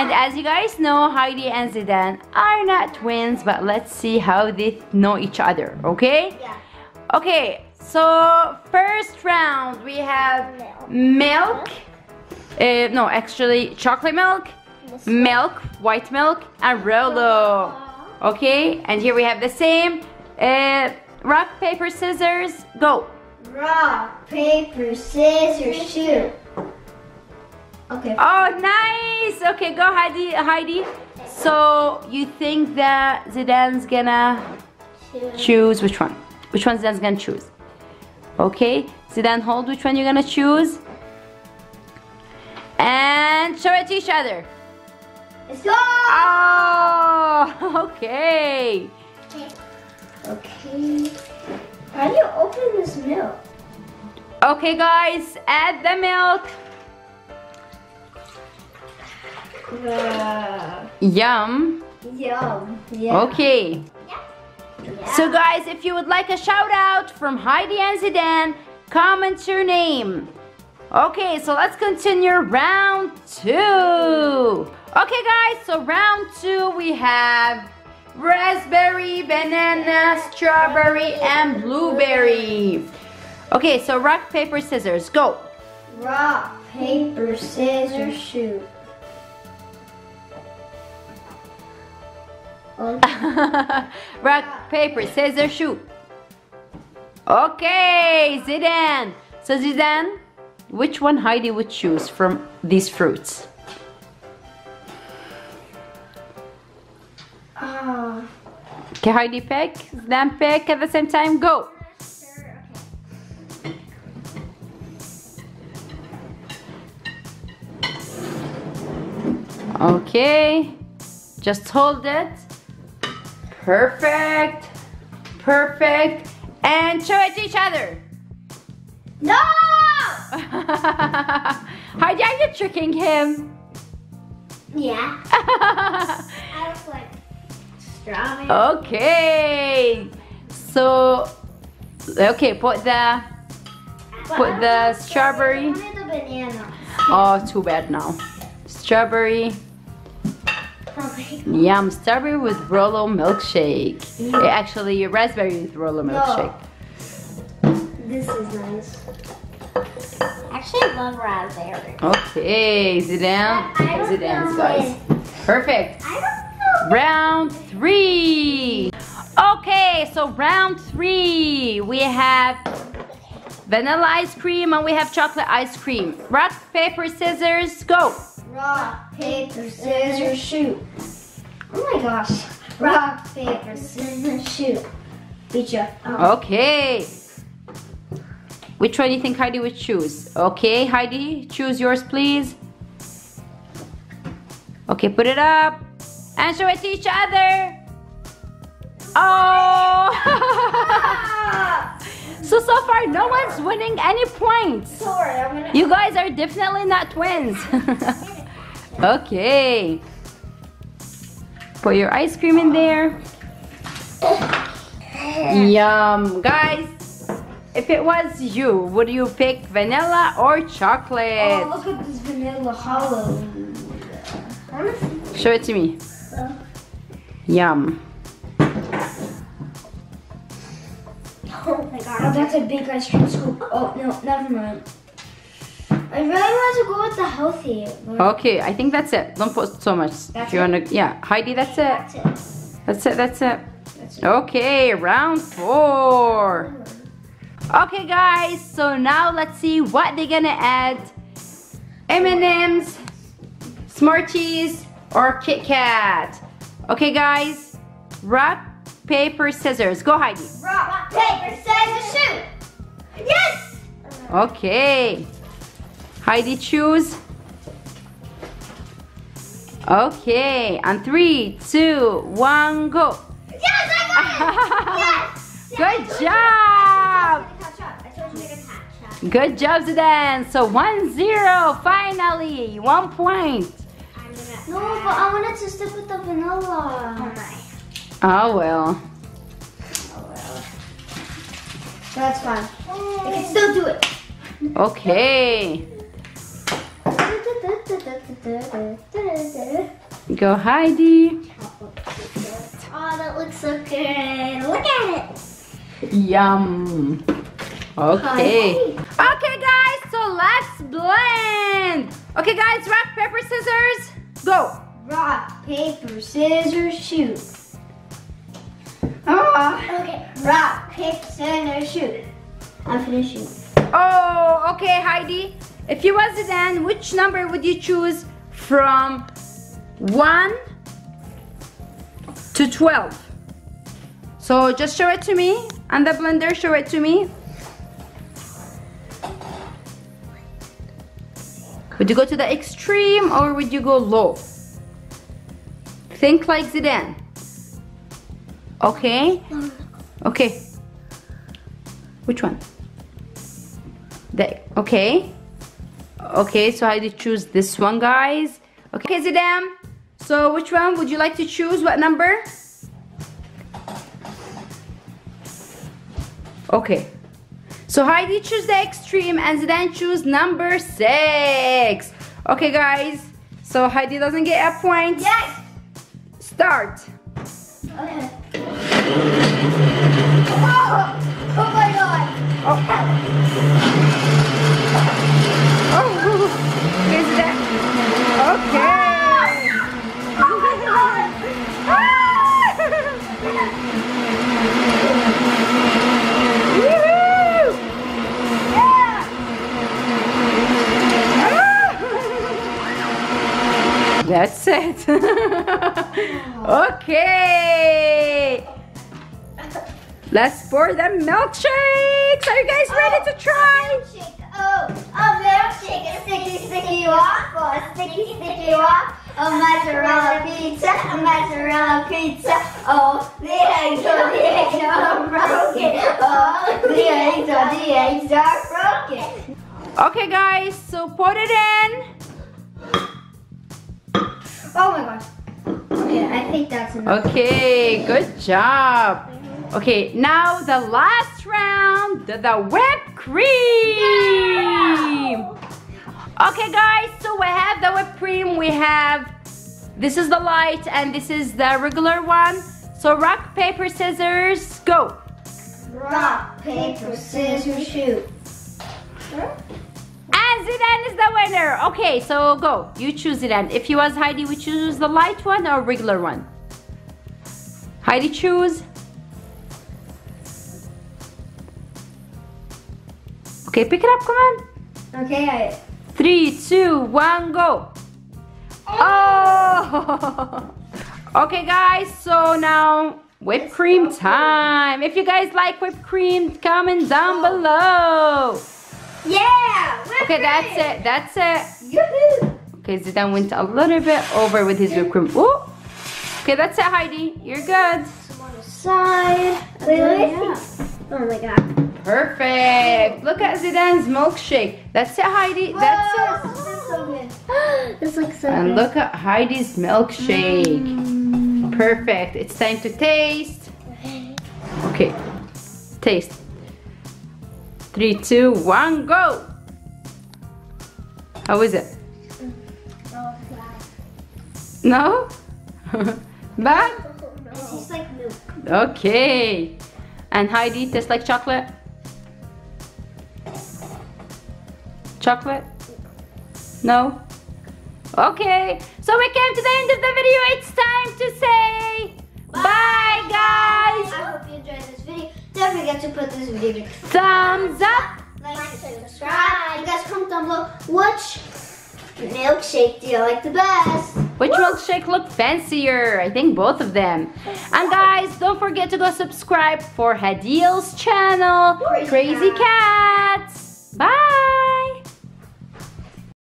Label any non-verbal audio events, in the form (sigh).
And as you guys know, Heidi and Zidane are not twins, but let's see how they know each other, okay? Yeah. Okay, so first round we have milk. Uh, no, actually, chocolate milk, milk, white milk, and Rolo. Okay, and here we have the same. Uh, rock, paper, scissors, go. Rock, paper, scissors, shoot. Okay. Oh, nice. Okay, go, Heidi. Heidi. So you think that Zidane's gonna choose which one? Which one Zidane's gonna choose? Okay, Zidane, hold which one you're gonna choose. And show it to each other. Let's go. Oh, (laughs) okay. Okay. How do you open this milk? Okay, guys, add the milk. Uh, Yum. yum. Yeah. Okay. Yeah. So guys, if you would like a shout out from Heidi and Zidane, comment your name. Okay, so let's continue round two. Okay guys, so round two we have raspberry, banana, strawberry, and blueberry. Okay, so rock, paper, scissors, go. Rock, paper, scissors, shoot. (laughs) rock, paper, scissors, shoot. Okay, Zidane. So Zidane, which one Heidi would choose from these fruits? Ah. Okay, Heidi pick, Zidane pick at the same time, go. Okay, just hold it. Perfect, perfect. And show it to each other. No! (laughs) Heidi, are you tricking him? Yeah. (laughs) I was like, strawberry. okay. So, okay, put the, put the strawberry. I wanted the banana. Oh, too bad now. Strawberry. Okay. Yum, strawberry with Rolo milkshake. Eh, Actually, raspberry with Rolo milkshake. This is nice. Actually, I love raspberry. Okay, Zidane. I don't Zidane's know guys. Perfect. I don't know. Round three. Okay, so round three. We have vanilla ice cream and we have chocolate ice cream. Rock, paper, scissors, go. Rock, paper, scissors, shoot. Oh my gosh. Rock, paper, scissors, shoot. Beat ya. Oh. Okay. Which one do you think Heidi would choose? Okay, Heidi, choose yours, please. Okay, put it up. And show it to each other. Oh! (laughs) so, so far, no one's winning any points. Sorry, I'm gonna. You guys are definitely not twins. (laughs) okay. Put your ice cream in there. Yum. Guys, if it was you, would you pick vanilla or chocolate? Oh, look at this vanilla hollow. I wanna see. Show it to me. Yum. Oh my god. Oh, that's a big ice cream scoop. Oh, no, never mind. I really want to go with the healthy. but Okay, I think that's it. Don't put so much. That's if you it? wanna, yeah, Heidi, that's it. That's it. That's it. That's it. That's it. Okay, round four. Okay, guys. So now let's see what they're gonna add. M&M's, Smarties, or Kit Kat. Okay, guys. Rock, paper, scissors. Go, Heidi. Rock, paper, scissors, shoot. Yes! Okay. Heidi, choose. Okay, and three, two, one, go. Yes, I got it! (laughs) yes! Good job. told you to catch up. I told you to catch up. Good job, Zidane. So one zero, finally, one point. No, but I wanted to stick with the vanilla. Oh my. Oh well. Oh well. That's fine. I can still do it. Okay. Go Heidi. Oh, that looks so good. Look at it. Yum. Okay. Okay, guys, so let's blend. Okay, guys, rock, paper, scissors, go. Rock, paper, scissors, shoot. Oh, okay. Rock, paper, scissors, shoot. I'm finishing. Oh, okay, Heidi. If you was then, which number would you choose from 1 to 12? So just show it to me on the blender, show it to me. Would you go to the extreme or would you go low? Think like Zidane. Okay? Okay. Which one? The, okay. Okay, so I did choose this one, guys. Okay, Zidane. So which one would you like to choose? What number? Okay. So Heidi choose the extreme and Zidane choose number six. Okay, guys. So Heidi doesn't get a point. Yes. Start. Okay. Oh, oh my god. Oh. That's it. (laughs) okay. Let's pour the milkshakes. Are you guys ready to oh, try? Milkshake. Oh, a milkshake, a sticky, sticky waffle, a sticky, sticky waffle, a mozzarella pizza, a mozzarella pizza. Oh, the eggs, oh, the eggs are broken. Oh, the eggs, oh, the eggs are broken. Okay, guys. So put it in. Oh my god. Okay, I think that's enough. Okay, good job. Okay, now the last round, the, the whipped cream. Okay, guys, so we have the whipped cream. We have, this is the light and this is the regular one. So rock, paper, scissors, go. Rock, paper, scissors, shoot. Zidane is the winner. Okay, so go. You choose Zidane. If you was Heidi, we choose the light one or regular one? Heidi choose. Okay, pick it up, come on. Okay, I. Three, two, one, go. Oh! oh! (laughs) okay, guys, so now whipped cream time. If you guys like whipped cream, comment down below. Yeah! Okay, that's it. That's it. Yoo-hoo! Okay, Zidane went a little bit over with his whipped cream. Ooh. Okay, that's it, Heidi. You're good. Some on the side. Wait, me see. Oh my god. Perfect. Look at Zidane's milkshake. That's it, Heidi. That's it. This is so good. (gasps) this looks so And good. look at Heidi's milkshake. Mm. Perfect. It's time to taste. Okay. Taste. Three, two, one, go. How is it? No? (laughs) Bad? Like milk. Okay. And Heidi tastes like chocolate? Chocolate? No? Okay. So we came to the end of the video. It's time to say bye, guys. I hope you enjoyed this video. Don't forget to put this video Thumbs up. like and subscribe. You guys comment down below which milkshake do you like the best? Which milkshake look fancier? I think both of them. And guys, don't forget to go subscribe for Hadil's channel, Crazy Crazy Cats. Bye.